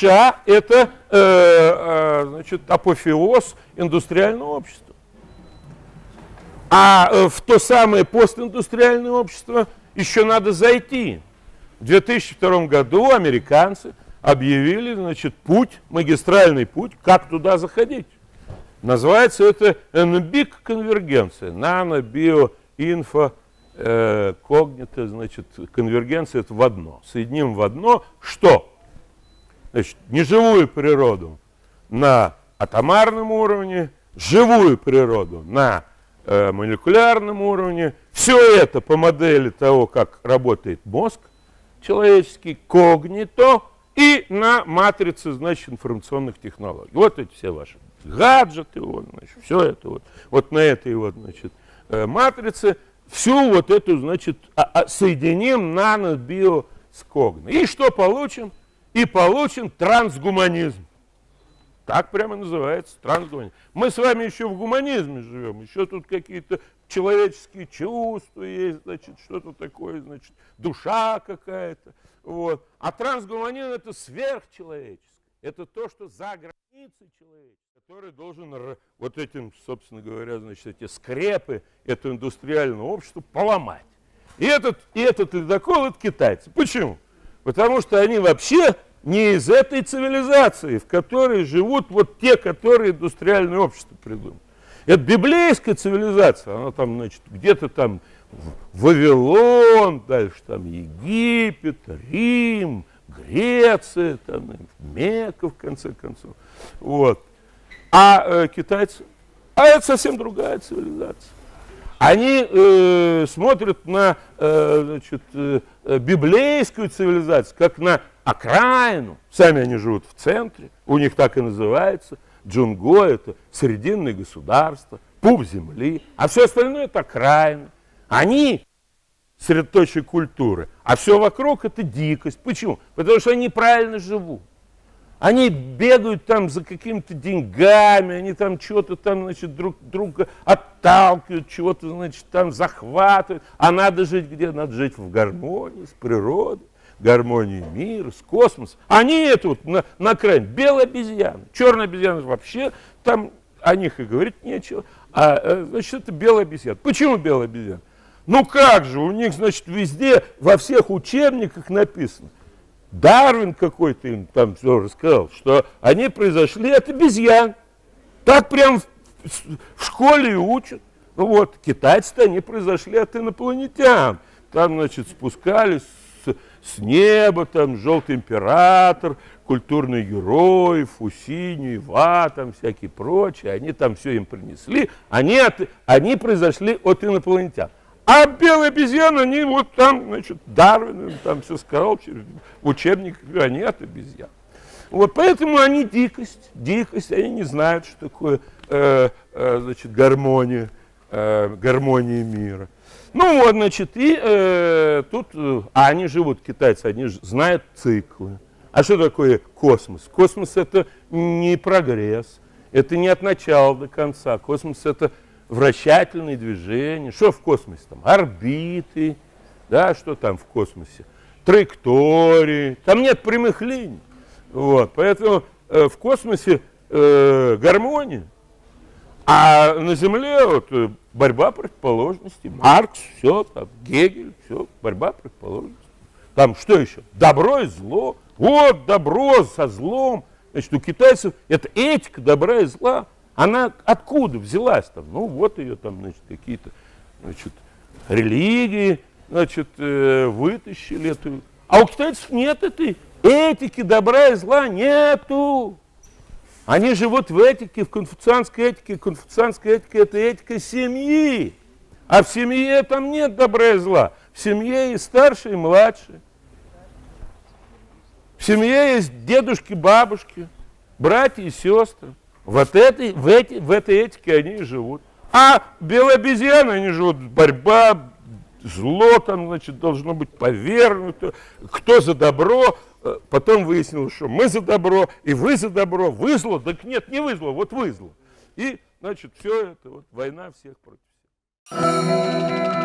США это э, э, значит, апофеоз индустриального общества. А э, в то самое постиндустриальное общество еще надо зайти. В 2002 году американцы объявили, значит, путь, магистральный путь, как туда заходить. Называется это NBIC конвергенция, нано, био, инфо, э, когнито, значит, конвергенция это в одно. Соединим в одно что? Значит, неживую природу на атомарном уровне, живую природу на э, молекулярном уровне. Все это по модели того, как работает мозг человеческий, когнито, и на матрице, значит, информационных технологий. Вот эти все ваши гаджеты, вот, значит, все это вот, вот на этой вот, значит, э, матрице, всю вот эту, значит, а, а, соединим нано-био с когно. И что получим? И получим трансгуманизм. Так прямо называется трансгуманизм. Мы с вами еще в гуманизме живем, еще тут какие-то человеческие чувства есть, значит, что-то такое, значит, душа какая-то. Вот. А трансгуманизм это сверхчеловеческое. Это то, что за границей человека, который должен вот этим, собственно говоря, значит, эти скрепы этого индустриального общества поломать. И этот, и этот ледокол это китайцы. Почему? Потому что они вообще не из этой цивилизации, в которой живут вот те, которые индустриальное общество придумали. Это библейская цивилизация, она там, значит, где-то там Вавилон, дальше там Египет, Рим, Греция, там, Мека, в конце концов. Вот. А э, китайцы, а это совсем другая цивилизация. Они э, смотрят на э, значит, э, библейскую цивилизацию, как на окраину. Сами они живут в центре, у них так и называется. Джунго – это срединное государство, пуп земли, а все остальное – это окраины. Они средоточие культуры, а все вокруг – это дикость. Почему? Потому что они правильно живут. Они бегают там за какими-то деньгами, они там что-то там, значит, друг друга отталкивают, чего-то, значит, там захватывают. А надо жить где? Надо жить в гармонии с природой, гармонии мира, с космосом. Они это вот на, на крайне. Белые обезьяны, черные обезьяны вообще, там о них и говорить нечего. А, э, значит, это белая обезьяна. Почему белая обезьяна? Ну как же, у них, значит, везде, во всех учебниках написано, Дарвин какой-то им там все рассказал, что они произошли от обезьян. Так прям в, школе учат. Ну вот, китайцы-то они произошли от инопланетян. Там, значит, спускались с, с неба, там, желтый император, культурный герой, Фусинь, Ива, там всякие прочие. Они там все им принесли. Они, от, они произошли от инопланетян. А белые обезьяны, они вот там, значит, Дарвин там все сказал, в учебниках, а нет обезьян. Вот поэтому они дикость, дикость, они не знают, что такое, э, э, значит, гармония, э, гармония мира. Ну вот, значит, и э, тут, э, а они живут, китайцы, они знают циклы. А что такое космос? Космос это не прогресс, это не от начала до конца. Космос это вращательные движения. Что в космосе там? Орбиты, да, что там в космосе? Траектории. Там нет прямых линий. Вот, поэтому э, в космосе э, гармония. А на Земле вот, э, борьба противоположностей. Маркс, все, там, Гегель, все, борьба противоположностей. Там что еще? Добро и зло. Вот добро со злом. Значит, у китайцев это этика добра и зла. Она откуда взялась там? Ну, вот ее там, значит, какие-то, значит, религии, значит, э, вытащили эту. А у китайцев нет этой этики добра и зла, нету. Они живут в этике, в конфуцианской этике. Конфуцианская этика – это этика семьи. А в семье там нет добра и зла. В семье есть старшие и младшие. В семье есть дедушки, бабушки, братья и сестры. Вот этой, в, эти, в этой этике они и живут. А белые обезьяны, они живут, борьба, зло там, значит, должно быть повернуто, кто за добро, потом выяснилось, что мы за добро, и вы за добро, вы зло, так нет, не вы зло, вот вы зло. И, значит, все это, вот война всех против всех.